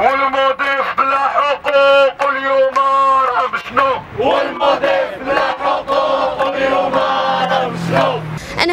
Oğlum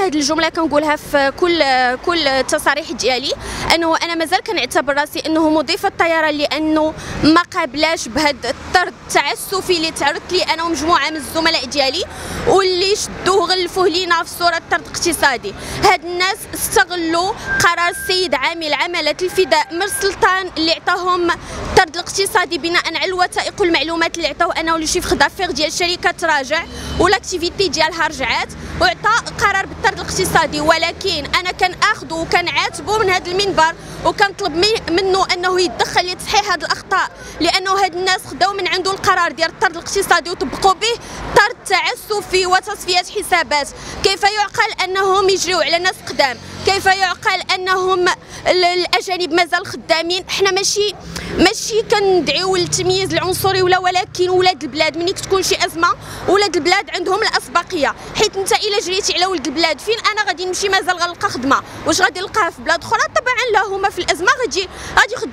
أنا هذه الجملة كنقولها في كل كل التصاريح ديالي أنه أنا مازال كنعتبر راسي أنه مضيف الطيران لأنه ما قابلاش بهذا الطرد التعسفي اللي تعرضت لي أنا ومجموعة من الزملاء ديالي واللي شدوه غلفوه لينا في صورة طرد اقتصادي. هاد الناس استغلوا قرار السيد عامل عملة الفداء مر سلطان اللي عطاهم الطرد الاقتصادي بناء على الوثائق والمعلومات اللي عطاو انه لو شيفر دافير ديال الشركة تراجع والأكتيفيتي ديالها رجعات وعطى قرار بالطرد الاقتصادي ولكن أنا كناخذه وكنعاتبه من هذا المنبر وكنطلب منه أنه يتدخل لتصحيح هذه الأخطاء لأنه هاد الناس خداو من عنده القرار ديال الطرد الاقتصادي وطبقوا به طرد تعسفي وتصفيات حسابات. كيف يعقل أنهم يجريوا على ناس قدام؟ كيف يعقل أنهم الأجانب مازال خدامين. حنا ماشي ماشي كندعيو للتمييز العنصري ولا ولكن ولاد البلاد ملي كتكون شي أزمة ولاد البلاد عندهم الأسبقية. حيت انت إلا جريتي على ولد البلاد فين أنا غادي نمشي؟ مازال غنلقى خدمة. واش غادي نلقاها في بلاد أخرى؟ طبعا لا هما في الأزمة غادي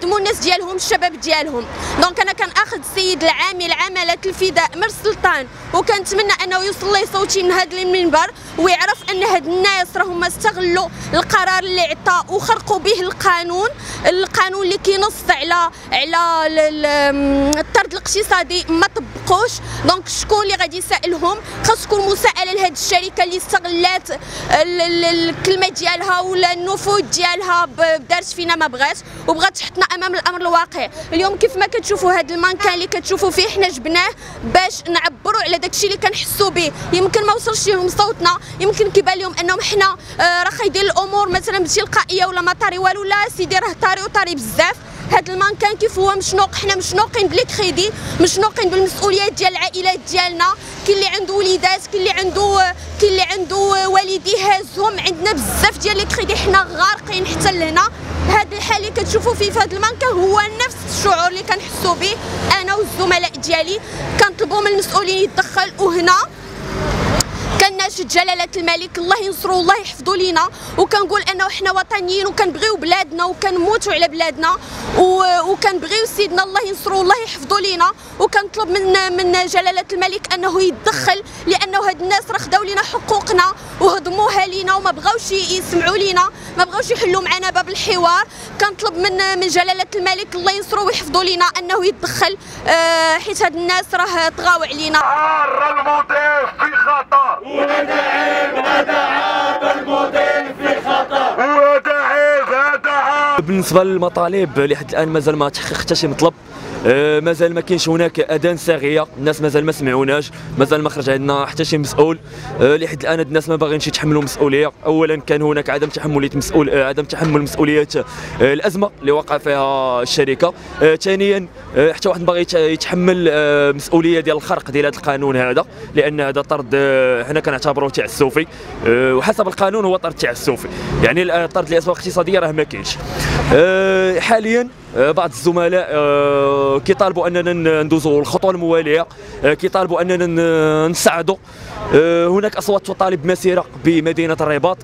يخدموا الناس ديالهم الشباب ديالهم. donc أنا كنأخذ السيد العامل عمالة الفداء مرس السلطان وكنتمنى أنه يوصل لي صوتي من هذا المنبر ويعرف أن هاد الناس راهم استغلوا القرار اللي عطى وخرقوا به القانون القانون اللي كينص على على الطرد الاقتصادي ما طبقوش. donc شكون اللي غادي يسائلهم خاص تكون مساءلة لهذه الشركة اللي استغلات الكلمة ديالها ولا النفوذ ديالها دارت فينا ما بغات وبغات تحطنا أمام الأمر الواقع. اليوم كيف ما كتشوفوا هذا المانكان اللي كتشوفوا فيه حنا جبناه باش نعبروا على داكشي اللي كنحسوا به. يمكن ما وصلش لهم صوتنا. يمكن كيبان لهم أنهم حنا آه، راه واخدين الأمور مثلا بتلقائية ولا ما طاري والو. لا سيدي راه طاري وطاري بزاف. هذا المانكان كيف هو مشنوق؟ حنا مشنوقين ب les crédits مشنوقين بالمسؤوليات ديال العائلات ديالنا. كاين اللي عنده وليدات كاين اللي عنده كاين اللي عنده والدي هازهم عندنا بزاف ديال les crédits. حنا غارقين حتى لهنا. هذا الحال اللي كتشوفوا فيه في هذا المانكا هو نفس الشعور اللي كنحسوا به أنا والزملاء ديالي. كنطلبوا من المسؤولين يتدخل وهنا كناشد جلالة الملك. الله ينصرو الله يحفظو لينا. وكنقول أنه حنا وطنيين وكنبغيو بلادنا وكنموتوا على بلادنا. وكنبغيو سيدنا الله ينصرو الله يحفظو لينا. وكنطلب من من جلالة الملك أنه يتدخل لأنه هاد الناس راه خداو لينا حقوقنا وهضموها لينا وما بغاوش يسمعوا لينا. ما بغاوش يحلوا معنا باب الحوار. كنطلب من من جلالة الملك الله ينصرو ويحفظو لينا أنه يتدخل آه حيت هاد الناس راه طغاو علينا. خطر وهذا عيب هذا عاب المضيف في خطر بالنسبة للمطالب لحد الآن مازال ما تحقق حتى شي مطلب. مازال ما كاينش هناك أذان صاغيه الناس مازال ما سمعوناش مازال ما خرج عندنا حتى شي مسؤول. آه، لحد الآن الناس ما باغينش يتحملوا مسؤولية. اولا كان هناك عدم تحملية مسؤول آه، عدم تحمل مسؤوليه الأزمة اللي وقع فيها الشركة. ثانيا حتى واحد باغي يتحمل مسؤولية ديال الخرق ديال هذا القانون هذا لأن هذا طرد حنا كنعتبروه تعسفي وحسب القانون هو طرد تعسفي يعني الطرد لأسباب اقتصادية راه ما كاينش. حاليا بعض الزملاء كيطالبوا أننا ندوزوا الخطوة الموالية كيطالبوا أننا نساعدوا هناك أصوات تطالب بمسيره بمدينة الرباط.